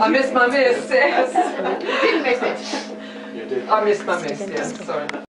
I missed my miss, yes. You Didn't miss it. You did. I missed my miss, yes, sorry.